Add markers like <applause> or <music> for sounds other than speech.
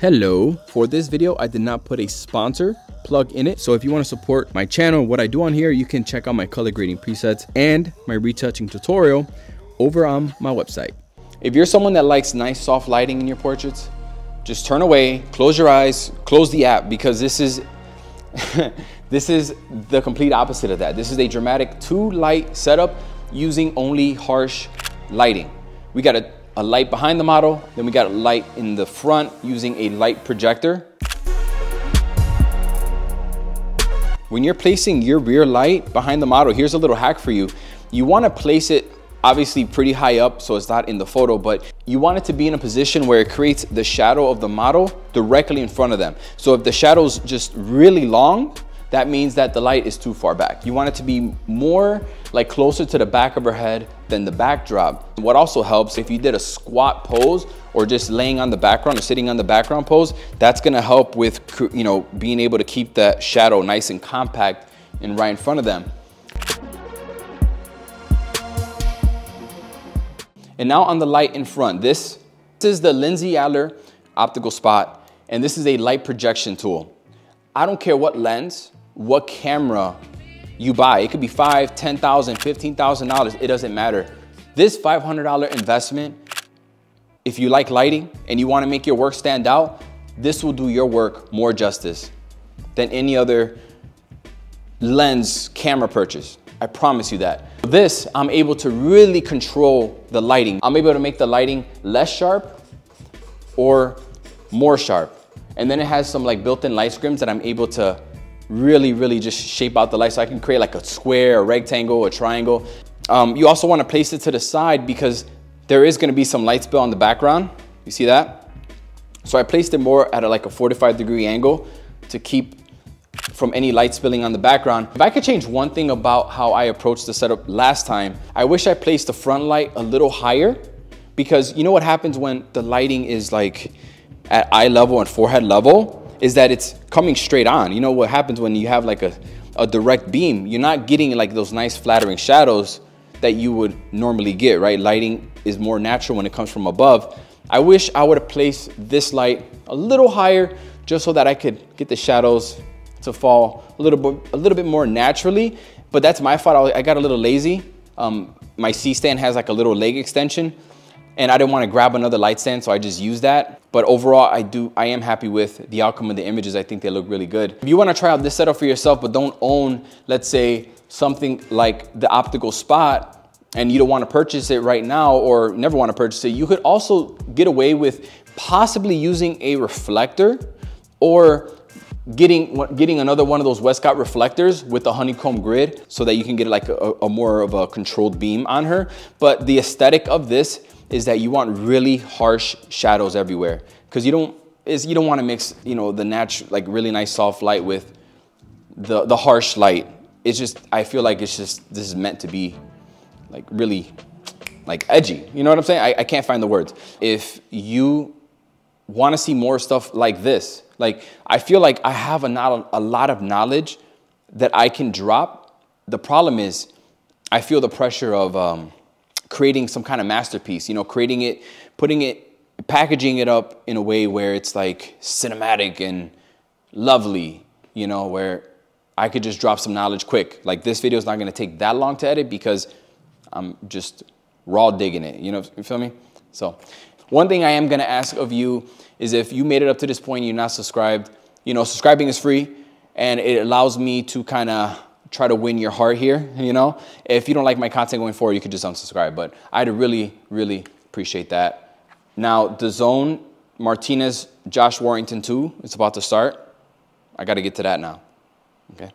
Hello. For this video, I did not put a sponsor plug in it. So if you want to support my channel, what I do on here, you can check out my color grading presets and my retouching tutorial over on my website. If you're someone that likes nice soft lighting in your portraits, just turn away, close your eyes, close the app because this is <laughs> this is the complete opposite of that. This is a dramatic two light setup using only harsh lighting. We got a a light behind the model, then we got a light in the front using a light projector. When you're placing your rear light behind the model, here's a little hack for you. You wanna place it obviously pretty high up so it's not in the photo, but you want it to be in a position where it creates the shadow of the model directly in front of them. So if the shadow's just really long, that means that the light is too far back. You want it to be more like closer to the back of her head than the backdrop. What also helps if you did a squat pose or just laying on the background or sitting on the background pose, that's gonna help with you know being able to keep that shadow nice and compact and right in front of them. And now on the light in front, this, this is the Lindsay Adler optical spot, and this is a light projection tool. I don't care what lens, what camera you buy. It could be five, ten thousand, fifteen thousand dollars. It doesn't matter. This five hundred dollar investment, if you like lighting and you want to make your work stand out, this will do your work more justice than any other lens camera purchase. I promise you that. This, I'm able to really control the lighting. I'm able to make the lighting less sharp or more sharp. And then it has some like built-in light scrims that I'm able to really, really just shape out the light so I can create like a square, a rectangle, a triangle. Um, you also wanna place it to the side because there is gonna be some light spill on the background. You see that? So I placed it more at a, like a 45 degree angle to keep from any light spilling on the background. If I could change one thing about how I approached the setup last time, I wish I placed the front light a little higher because you know what happens when the lighting is like at eye level and forehead level? Is that it's coming straight on. You know what happens when you have like a, a direct beam? You're not getting like those nice flattering shadows that you would normally get, right? Lighting is more natural when it comes from above. I wish I would have placed this light a little higher just so that I could get the shadows to fall a little bit, a little bit more naturally. But that's my fault. I got a little lazy. Um, my C-stand has like a little leg extension and I didn't want to grab another light stand, so I just used that. But overall, I do, I am happy with the outcome of the images. I think they look really good. If you want to try out this setup for yourself, but don't own, let's say, something like the optical spot, and you don't want to purchase it right now or never want to purchase it, you could also get away with possibly using a reflector or getting getting another one of those Westcott reflectors with a honeycomb grid so that you can get like a, a more of a controlled beam on her. But the aesthetic of this is that you want really harsh shadows everywhere. Because you don't is you don't want to mix you know the natural like really nice soft light with the the harsh light. It's just i feel like it's just this is meant to be like really like edgy. You know what i'm saying? I, I can't find the words. If you want to see more stuff like this like i feel like i have a, not a lot of knowledge that i can drop. The problem is i feel the pressure of um, creating some kind of masterpiece, you know, creating it, putting it, packaging it up in a way where it's like cinematic and lovely, you know, where I could just drop some knowledge quick. Like this video is not gonna take that long to edit because I'm just raw digging it, you know, you feel me? So one thing I am gonna ask of you is if you made it up to this point you're not subscribed, you know, subscribing is free and it allows me to kind of try to win your heart here, you know? If you don't like my content going forward, you could just unsubscribe, but I'd really, really appreciate that. Now, DAZN, Martinez, Josh Warrington 2, it's about to start. I got to get to that now, okay?